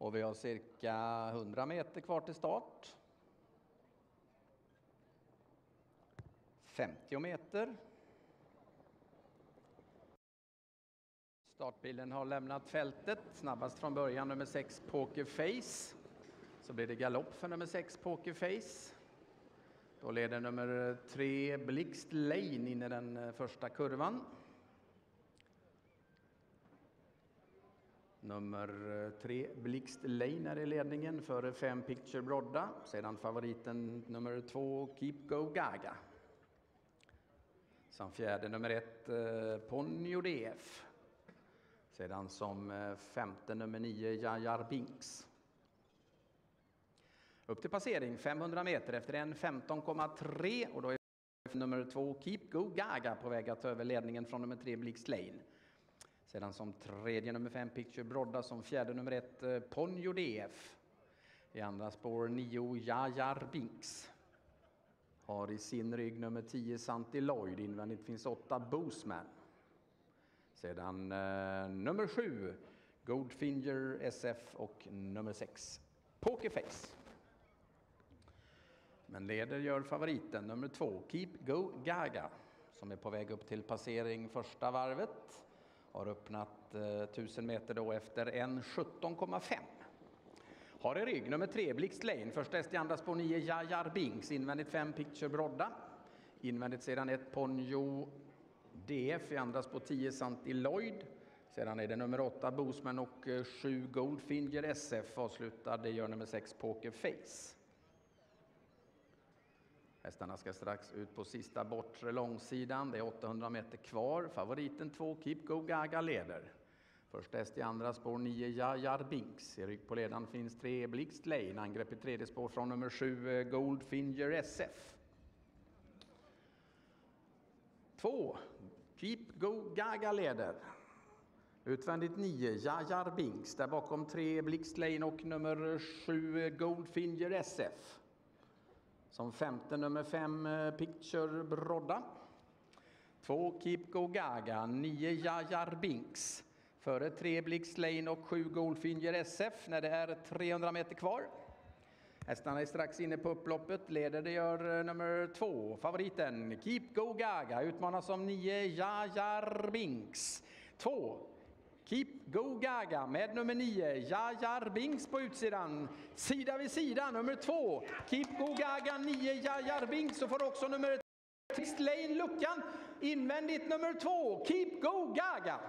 Och vi har cirka 100 meter kvar till start. 50 meter. Startbilen har lämnat fältet. Snabbast från början nummer 6 Pokerface. Så blir det galopp för nummer 6 Pokerface. Då leder nummer 3 Blixt Lane in i den eh, första kurvan. Nummer eh, tre, Blixt Lane är i ledningen före fem Picture Brodda. Sedan favoriten nummer två, Keep Go Gaga. Som fjärde nummer ett, eh, Ponyo DF. Sedan som eh, femte nummer nio, Jajar Binks. Upp till passering 500 meter efter en 15,3 och då är nummer två Keep Go Gaga på väg att ta över ledningen från nummer tre Blixt Lane. Sedan som tredje nummer fem Picture Brodda, som fjärde nummer ett eh, Ponyo DF. I andra spår nio Jajar Binks. Har i sin rygg nummer 10 Santi Lloyd, invändigt finns åtta Boosman. Sedan eh, nummer sju Goldfinger SF och nummer sex Pokerface. Men leder gör favoriten nummer två Keep Go Gaga som är på väg upp till passering första varvet. Har öppnat eh, 1000 meter då efter en 17,5. Har i rygg nummer 3 Blixt Lane, första häst i andra spår 9 Jajar Binks, invändigt 5 Picture Brodda. Invändigt sedan 1 Ponjo DF i andra spår 10 Santi Lloyd. Sedan är det nummer 8 Boosman och eh, 7 Goldfinger SF. Avslutad gör nummer 6 Poker Face. Hästarna ska strax ut på sista bortre långsidan. Det är 800 meter kvar. Favoriten 2 Keep Go Gaga leder. Första häst i andra spår 9 Jajar Binks. I rygg på ledaren finns 3 Blixt Lane. Angrepp i tredje spår från nummer 7 eh, Goldfinger SF. 2 Keep Go Gaga leder. Utvändigt 9 Jajar Binks. Där bakom 3 Blixt Lane och nummer 7 eh, Goldfinger SF. Som femte nummer fem eh, Picture Brodda. Två Keep Go Gaga, nio Jajar Binks. Före tre Blix Lane och sju Goldfinger SF när det är 300 meter kvar. Hästarna är strax inne på upploppet. Leder det gör eh, nummer två, favoriten Keep Go Gaga. Utmanas som nio Jajar Binks. Två Keep Go Gaga med nummer 9, Jajar Binks på utsidan. Sida vid sida, nummer 2, Keep Go Gaga 9, Jajar Binks. Så får också nummer 3, Lane luckan. Invändigt nummer 2, Keep Go Gaga.